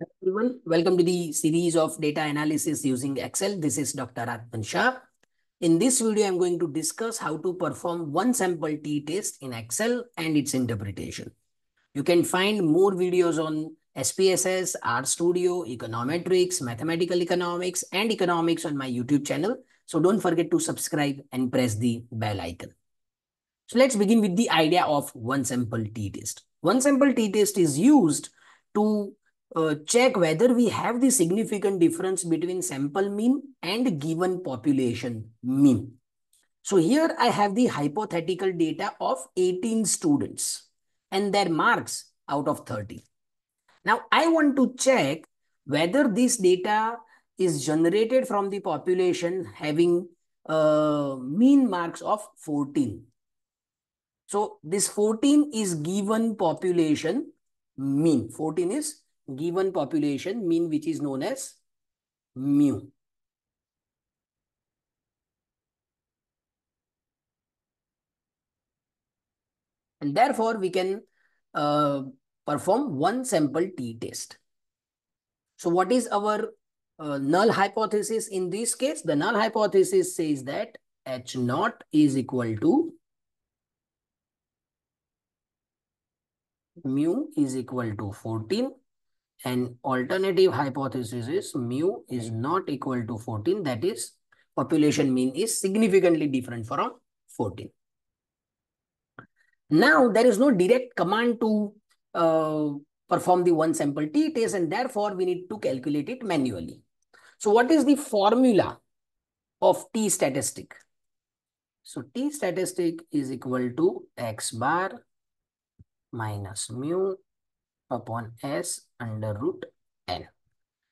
everyone. Welcome to the series of data analysis using Excel. This is Dr. Atman Shah. In this video, I'm going to discuss how to perform one sample t-test in Excel and its interpretation. You can find more videos on SPSS, RStudio, econometrics, mathematical economics, and economics on my YouTube channel. So don't forget to subscribe and press the bell icon. So let's begin with the idea of one sample t-test. One sample t-test is used to uh, check whether we have the significant difference between sample mean and given population mean. So here I have the hypothetical data of 18 students and their marks out of 30. Now I want to check whether this data is generated from the population having uh, mean marks of 14. So this 14 is given population mean. 14 is given population mean which is known as mu. And therefore, we can uh, perform one sample t-test. So what is our uh, null hypothesis in this case? The null hypothesis says that H naught is equal to mu is equal to 14 and alternative hypothesis is mu is not equal to 14. That is population mean is significantly different from 14. Now there is no direct command to uh, perform the one sample t test and therefore we need to calculate it manually. So what is the formula of t statistic? So t statistic is equal to x bar minus mu upon s under root n.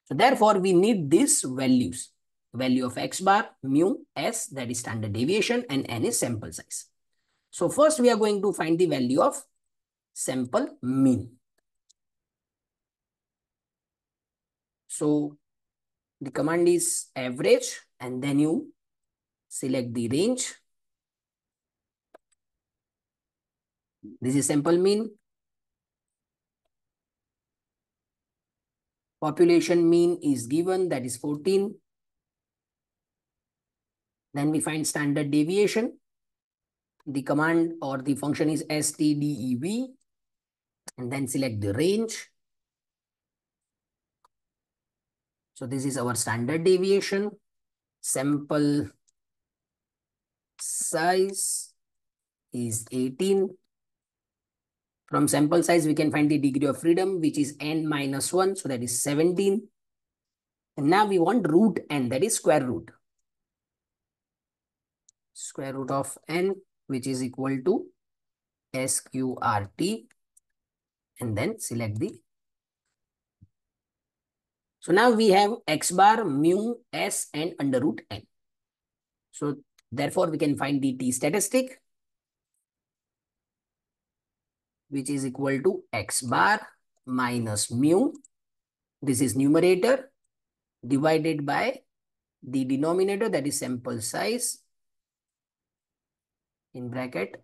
So therefore, we need these values. Value of x bar, mu, s, that is standard deviation, and n is sample size. So first, we are going to find the value of sample mean. So the command is average, and then you select the range. This is sample mean. Population mean is given, that is 14. Then we find standard deviation. The command or the function is stdev. And then select the range. So this is our standard deviation. Sample size is 18. From sample size, we can find the degree of freedom, which is n minus 1. So that is 17. And now we want root n, that is square root. Square root of n, which is equal to sqrt. And then select the. So now we have x bar, mu, s, and under root n. So therefore, we can find the t statistic which is equal to x bar minus mu. This is numerator divided by the denominator that is sample size in bracket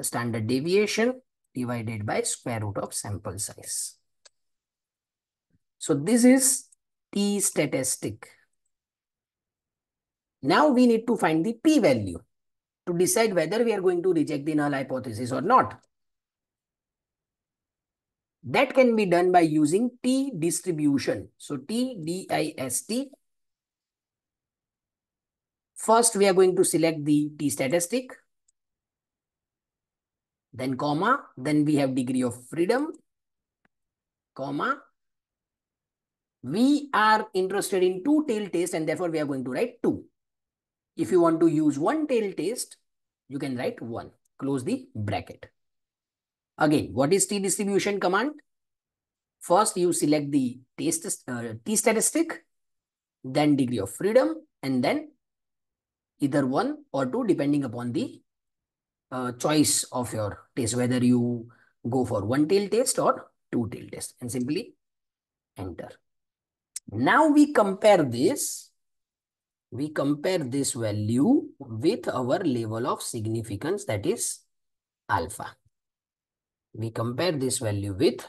standard deviation divided by square root of sample size. So this is t statistic. Now we need to find the p-value to decide whether we are going to reject the null hypothesis or not. That can be done by using T distribution. So T, D-I-S-T. First, we are going to select the T statistic. Then comma. Then we have degree of freedom. Comma. We are interested in two tail test and therefore we are going to write two. If you want to use one tail test, you can write one. Close the bracket. Again, what is t-distribution command? First, you select the test, uh, t-statistic, then degree of freedom, and then either one or two depending upon the uh, choice of your test, whether you go for one tail test or two tail test, and simply enter. Now we compare this, we compare this value with our level of significance that is alpha we compare this value with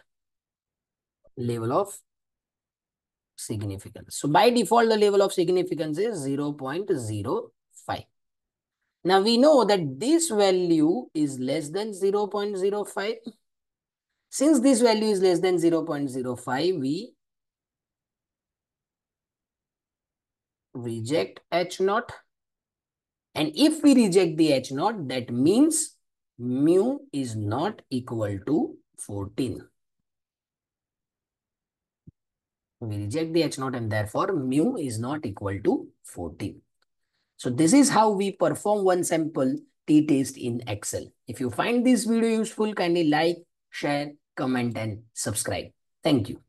level of significance. So by default, the level of significance is 0 0.05. Now we know that this value is less than 0 0.05. Since this value is less than 0 0.05, we reject H naught. And if we reject the H naught, that means mu is not equal to 14. We reject the H naught and therefore mu is not equal to 14. So this is how we perform one sample t-test in Excel. If you find this video useful, kindly like, share, comment and subscribe. Thank you.